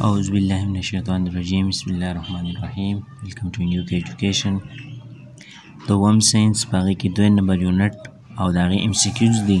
أعوذ بالله من الشيطان الرجيم بسم الله الرحمن الرحيم ویلکم ټو نیو کې ایجوکیشن دوم ساينس په هغې کې دوه نمبر یونټ او د هغې ایم سی کیوز دي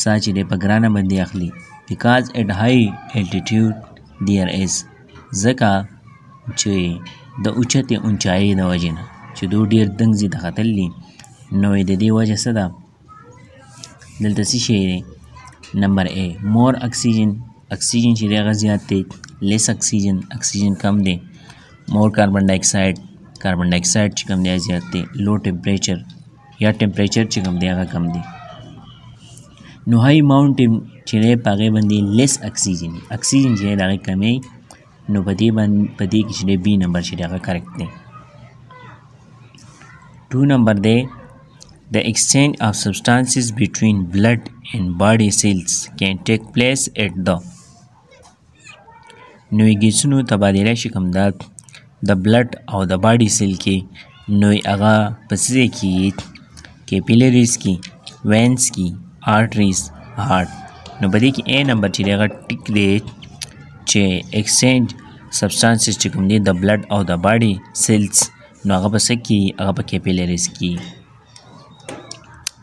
ساه چې دی په ګرانه باندې اخلي because at high altitude there is ځکه چې د اوچتې اونچایۍ د وجې نه چې دوی ډېر دنګ ځي ته ختل دي نو د دې وجه څه ده دلته څه شی دی نمبر ای مور اکسیجن اکسیجن چې دی هغه زیات دی لیس اکسیجن اکسیجن کم دی مور کاربن ډای اکساید کاربن ډای اکساید چې کم دی زیات دی لو ټمپریچر یا ټمپریچر چې کوم دی هغه کم دی نو های ماونټ چې دی په هغې باندې لیس اکسیجن دی اکسیجن چې دی د هغې کمی نو په دې باندې په دې کې چې دی بي نمبر چې دی هغه کریکټ دی ټو نمبر دی د ایکسچینج اف سبسټانسز بټوین بلډ اینډ باډي سیلز کین ټیک پلیس ایټ د نوي ګیسونو تبادله شي کوم دا د بلډ او د باډي سیل کې نوي هغه په څه ځای کې یي کیپیلریز کې وینس کې آرټریز هارټ نو په دې کې اې نمبر چې دی هغه ټیک دی چې ایکسچینج سبسټانسز چې کوم دی د بلډ او د باډي سیلز نو هغه په څه کې هغه په کیپیلریز کې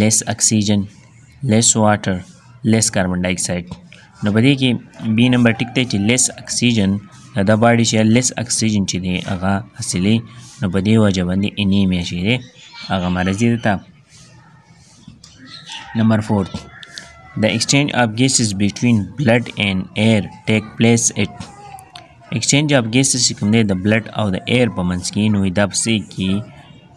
لیس اکسیجن لیس واټر لیس کاربن ډای اکساید نو په دې کې بی نمبر ټیک دی چې لیس اکسیجن دا باډي چې لیس اکسیجن چې دی هغه حاصلې نو په دې وجه باندې انیمیا چې دی هغه مرضی ده نمبر 4 The exchange of gases between blood and air take place at exchange of gases کوم دی د blood او د air په منځ کې نو دا پسې کې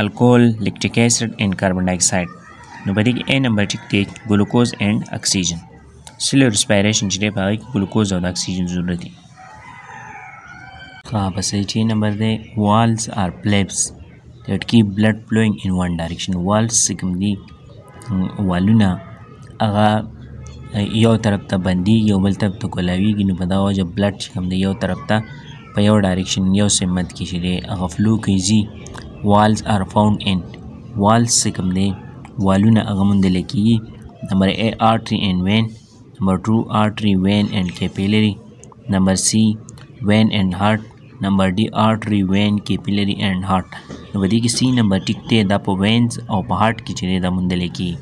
الکول لیکټیک ایسډ اینډ کاربن ډای اکساید نو په دې کې ا نمبر ټیک دی ګلوکوز اینډ اکسیجن سلو ریسپایریشن چې دی په هغه کې ګلوکوز او د اکسیجن ضرورت دی ښه په صحیح چې نمبر دی والز آر پلیبس that keep blood flowing in one direction والز چې کوم دي والونه هغه یو طرف ته بندیږي او بل طرف ته کولاویږي نو په دغه وجه بلډ چې کوم دی یو طرف ته په یو ډایرکشن یو سمت کې چې دی هغه فلو کوي ځي والز ار فاوند ان والز چې کوم دی والونه هغه موندل کیږي نمبر ای آرټري اینډ وین نمبر ټو آرټري وین اینډ کیپیلری نمبر سی وین اینډ هارټ نمبر ډي آرټري وین کیپیلری اینډ هارټ نو په دې کې سی نمبر ټیک دی دا په وینز او په هارټ کې چې دا موندل کېږي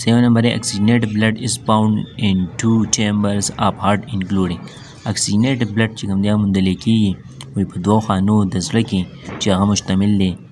سیو نمبر اکسیجنیټ بلډ از باوند ان ټو چیمبرز اف هارټ انکلوډینګ اکسیجنیټ بلډ چې کوم دی موندل کېږي وي په دوو خانو د زړه کې چې هغه مشتمل دی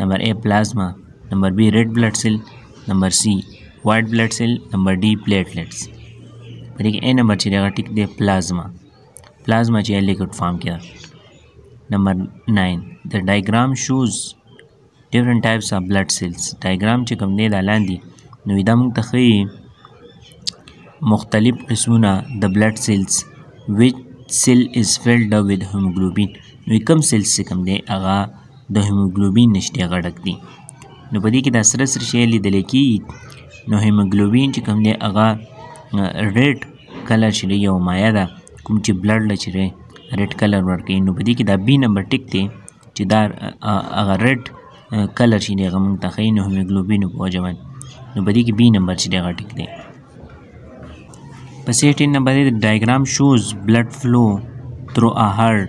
نمبر اے پلازما نمبر بی ریډ بلډ سیل نمبر سی وایټ بلډ سیل نمبر ډي پلیټلیټس په دې کې اے نمبر چې دغه ټیک دی پلازما پلازما چې لیکوډ فارم کې ده نمبر 9 د ډایګرام شوز ډیفرنٹ ټایپس اف بلډ سیلز ډایګرام چې کوم دی دا لاندې نو دا موږ ته ښیي مختلف قسمونه د بلډ سیلز وچ سیل از فیلډ وذ هیموګلوبین نو کوم سیلز چې کوم دی هغه د هیموګلوبین نه شتیا غړک دي نو په دې کې دا سره سره شی لیدل کیږي نو هیموګلوبین چې کوم دی هغه ریډ کلر چې یو مایه ده کوم چې بلډ له چې ریډ کلر ورکوي نو په دې کې دا بی نمبر ټیک دی چې دا هغه ریډ کلر چې دی هغه موږ ته ښیي نو هیموګلوبین په وجه باندې نو په دې کې بی نمبر چې دی هغه ټیک دی په سي ټي اېن نمبر اېټ د ډایګرام شوز بلډ فلو ترو ا هارټ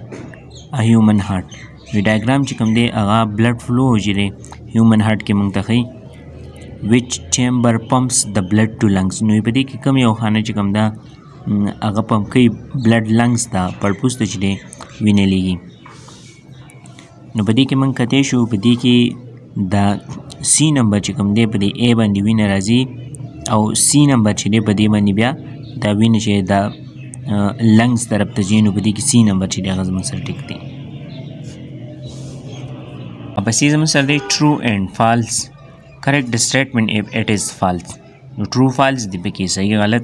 ا هیومن هارټ وي ډایګرام چې کوم دی هغه بلډ فلو چې دی هیومن هارټ کې مونږ ته ښيي ویچ چیمبر پمپس د بلډ ټو لنګس نو په دې کې کوم یو خانه چې کوم ده هغه پمپ کوي بلډ لنګس ته پړپوس ته چې دی وینه لیږي نو په دې کې مونږ کتې شو په دې کې دا سی نمبر چې کوم دی په دې ای باندې وینه راځي او سی نمبر چې دی په دې باندې بیا دا وینه چې دا لنګز طرف ته ځي نو په دې کې سی نمبر چې دی هغه زموږ سره ټیک دی پسې زموږ سره دی ټرو اینډ فالس کریکټ سټیټمنټ اف اټ از فالس نو ټرو فالس دی پکې صحیح غلط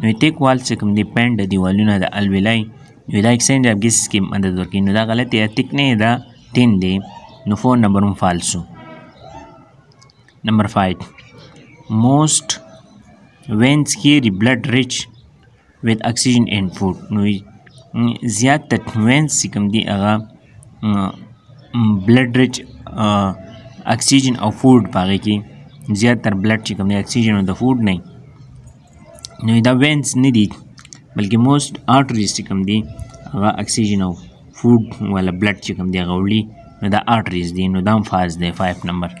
نو تیک وال چې کوم دی پینټ د دیوالونه د الویلای یو دا ایکسچینج اف ګیس سکیم مدد ورکوي نو دا غلط یا تیک نه دا تین دی نو فور نمبر هم فالسو نمبر 5 موست وینز کیری بلډ ریچ وذ اکسیجن اینڈ فوډ نو زیات تر وینز چې کوم دی هغه بلډ ریچ اکسیجن او فوډ پاغې کې زیات تر بلډ چې کوم دی اکسیجن او د فوډ نه نو دا وینز نه دي بلکې موست آرټریز چې کوم دي هغه اکسیجن او فوډ ولا بلډ چې کوم دي هغه وړي نو دا آرټریز دي نو دا هم فاز دی 5 نمبر